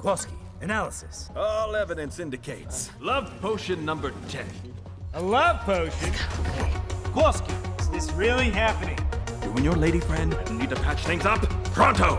Kowalski, analysis. All evidence indicates. Love potion number 10. A love potion? Kowalski, is this really happening? You and your lady friend need to patch things up pronto!